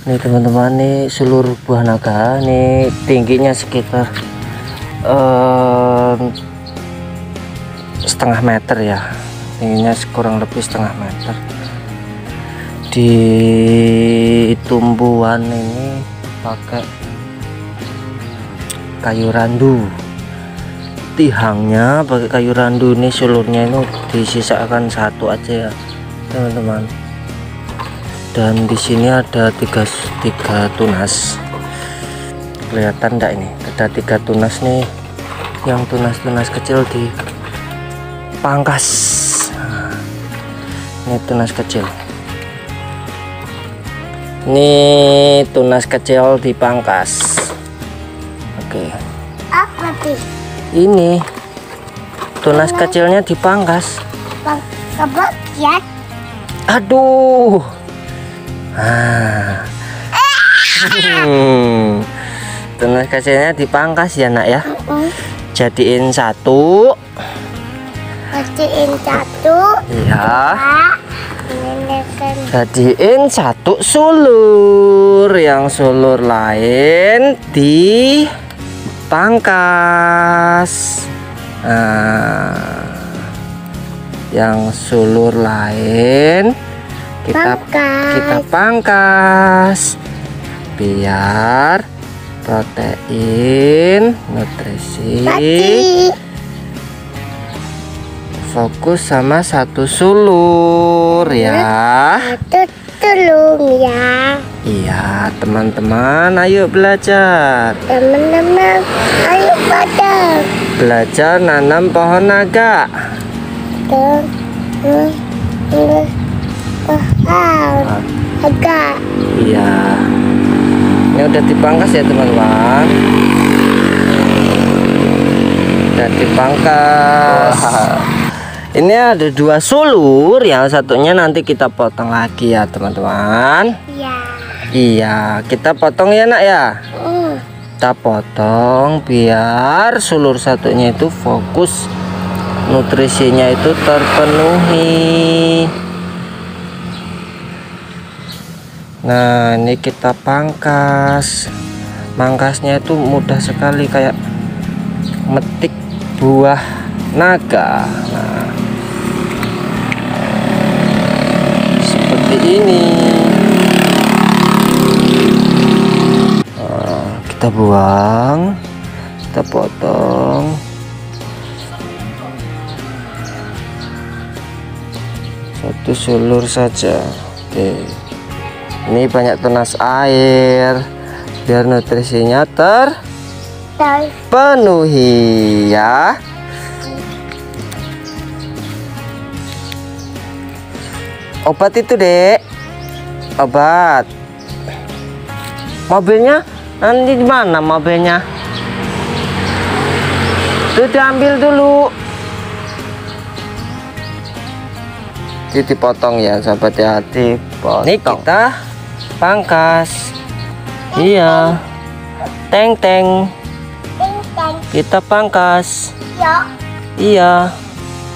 Ini teman-teman nih seluruh buah naga ini tingginya sekitar um, setengah meter ya. Tingginya kurang lebih setengah meter. Di tumbuhan ini pakai kayu randu. Tihangnya pakai kayu randu ini seluruhnya ini disisakan satu aja ya teman-teman dan di sini ada tiga tiga tunas. Kelihatan enggak ini? Ada tiga tunas nih. Yang tunas-tunas kecil di pangkas. Nah, ini tunas kecil. Ini tunas kecil di pangkas. Oke. Apa sih? Ini tunas kecilnya dipangkas bang kebot ya. Aduh ah. Hmm. tunas kecilnya dipangkas ya nak ya. Jadiin satu. Matiin satu. Ya Pak Menekan jadiin satu sulur. Yang sulur lain di pangkas nah, yang sulur lain kita Pangkas. kita pangkas. Biar protein nutrisi. Mati fokus sama satu sulur ya. Satu tulung ya. Iya teman-teman ayo belajar. Teman-teman Ayo pada. Belajar nanam pohon naga. Tuh Tuh Tuh Tuh Agak iya. Ini udah dipangkas ya teman-teman. Udah dipangkas. Ini ada dua sulur yang satunya nanti kita potong lagi ya teman-teman. Ya iya kita potong ya nak ya? Hmm. Kita potong biar sulur satunya itu fokus nutrisinya itu terpenuhi nah ini kita pangkas. Mangkasnya itu mudah sekali kayak metik buah naga. Nah seperti ini. Nah, kita buang kita potong. Satu sulur saja. Oke ini banyak tunas air biar nutrisinya terpenuhi ya. Obat itu dek. Obat. Mobilnya nanti di mana mobilnya? Itu diambil dulu. Itu dipotong ya sahabat ya dipotong ini kita pangkas. Iya. Teng teng. Ting teng kita pangkas. Yo iya.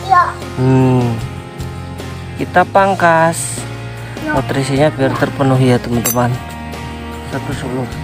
Yo hmm. kita pangkas. Nutrisinya biar terpenuhi ya teman-teman. Satu sulur